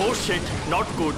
Oh shit, not good.